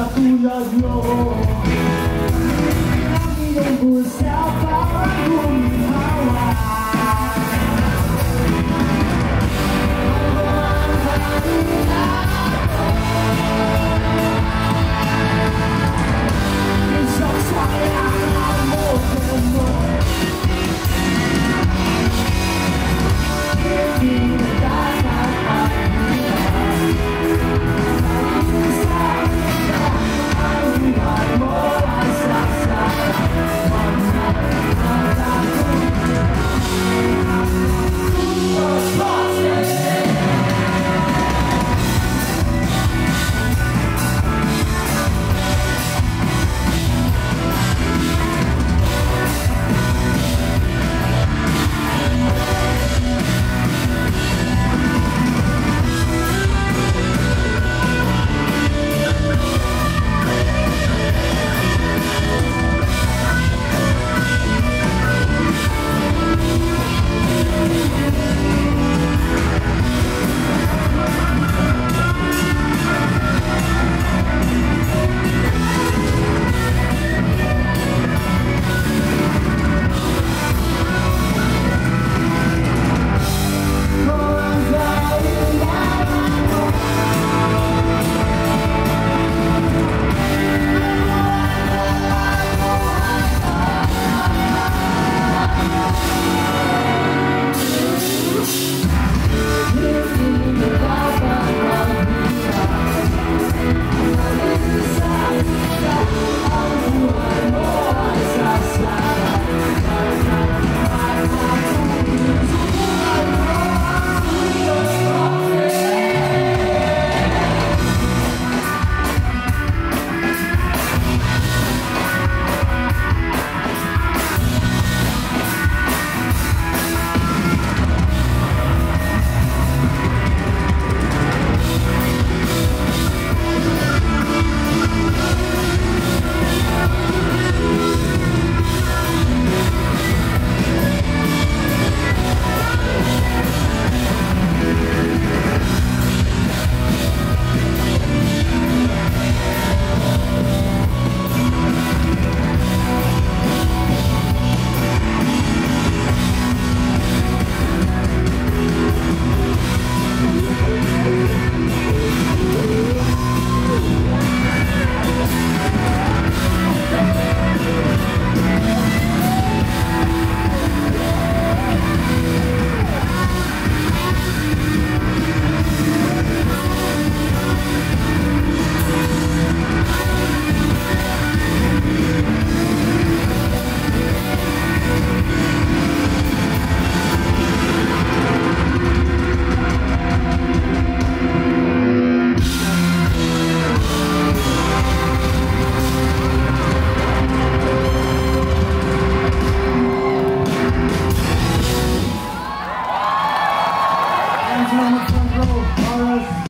I tua dor A minha angústia fala